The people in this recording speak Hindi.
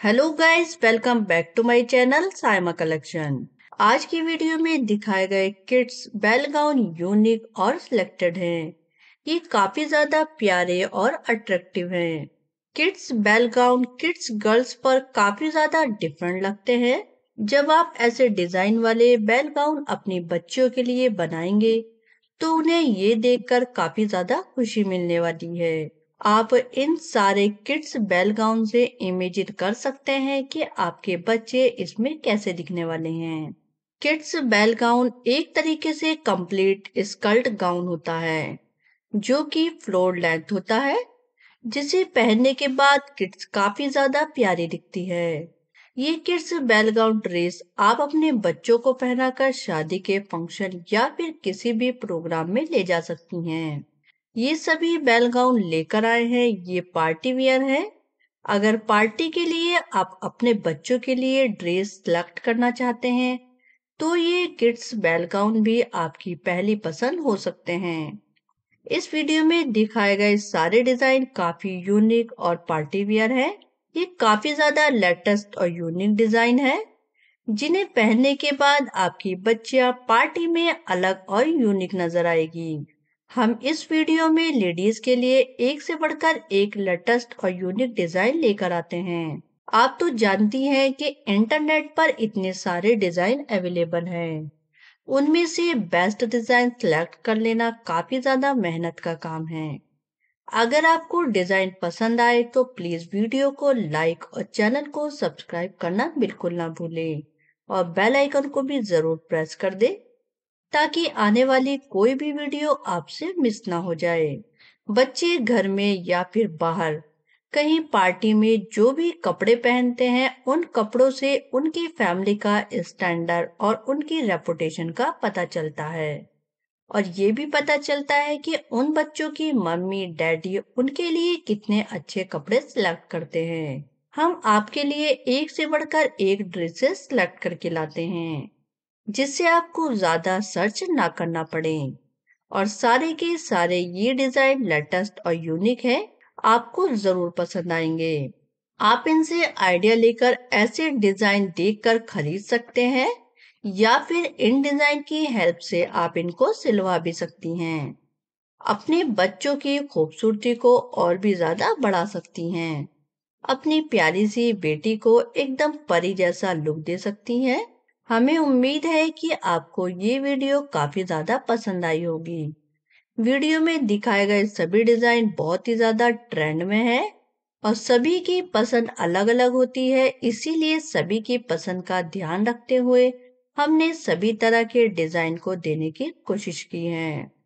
Hello guys welcome back to my channel Saima collection आज की वीडियो में दिखाए गए किड्स बेल गाउन यूनिक और सिलेक्टेड हैं। ये काफ़ी ज़्यादा प्यारे और अट्रैक्टिव हैं। Kids bell gown kids girls पर काफ़ी ज़्यादा डिफरेंट लगते हैं। जब आप ऐसे डिज़ाइन वाले बेल गाउन अपनी बच्चियों के लिए बनाएँगे तो उन्हें ये देखकर काफ़ी ज़्यादा खुशी मिलने वाली है। आप इन सारे किड्स बेल गाउन से इमेजिन कर सकते हैं कि आपके बच्चे इसमें कैसे दिखने वाले हैं। किड्स बेल गाउन एक तरीके से कंप्लीट स्कर्ट गाउन होता है, जो कि फ्लोर लेंथ होता है, जिसे पहनने के बाद किड्स काफ़ी ज़्यादा प्यारी दिखती है। ये किड्स बेल गाउन ड्रेस आप अपने बच्चों को पहनाकर शादी के फ़ंक्शन या फिर किसी भी प्रोग्राम में ले जा सकती हैं। ये सभी बेल गाउन लेकर आए हैं, ये पार्टी वियर है। अगर पार्टी के लिए आप अपने बच्चों के लिए ड्रेस सिलेक्ट करना चाहते हैं तो ये किड्स बेल गाउन भी आपकी पहली पसंद हो सकते हैं। इस वीडियो में दिखाए गए सारे डिज़ाइन काफ़ी यूनिक और पार्टी वियर है। ये काफ़ी ज़्यादा लेटेस्ट और यूनिक डिज़ाइन है, जिन्हें पहनने के बाद आपकी बच्चिया पार्टी में अलग और यूनिक नज़र आएगी। हम इस वीडियो में लेडीज़ के लिए एक से बढ़कर एक लेटेस्ट और यूनिक डिज़ाइन लेकर आते हैं। आप तो जानती हैं कि इंटरनेट पर इतने सारे डिज़ाइन अवेलेबल हैं। उनमें से बेस्ट डिज़ाइन सिलेक्ट कर लेना काफ़ी ज़्यादा मेहनत का काम है। अगर आपको डिज़ाइन पसंद आए तो प्लीज़ वीडियो को लाइक और चैनल को सब्सक्राइब करना बिल्कुल ना भूलें और बेल आइकन को भी ज़रूर प्रेस कर दे ताकि आने वाली कोई भी वीडियो आपसे मिस ना हो जाए। बच्चे घर में या फिर बाहर, कहीं पार्टी में जो भी कपड़े पहनते हैं, उन कपड़ों से उनकी फैमिली का स्टैंडर्ड और उनकी रेपुटेशन का पता चलता है। और ये भी पता चलता है कि उन बच्चों की मम्मी, डैडी उनके लिए कितने अच्छे कपड़े सिलेक्ट करते हैं। हम आपके लिए एक से बढ़कर एक ड्रेसेस सिलेक्ट करके लाते हैं। जिससे आपको ज़्यादा सर्च ना करना पड़े। और सारे के सारे ये डिज़ाइन लेटेस्ट और यूनिक है, आपको ज़रूर पसंद आएँगे। आप इनसे आइडिया लेकर ऐसे डिज़ाइन देखकर खरीद सकते हैं, या फिर इन डिज़ाइन की हेल्प से आप इनको सिलवा भी सकती हैं। अपने बच्चों की खूबसूरती को और भी ज़्यादा बढ़ा सकती हैं। अपनी प्यारी सी बेटी को एकदम परी जैसा लुक दे सकती हैं। हमें उम्मीद है कि आपको ये वीडियो काफ़ी ज़्यादा पसंद आई होगी। वीडियो में दिखाए गए सभी डिज़ाइन बहुत ही ज़्यादा ट्रेंड में है और सभी की पसंद अलग अलग होती है, इसीलिए सभी की पसंद का ध्यान रखते हुए हमने सभी तरह के डिज़ाइन को देने की कोशिश की है।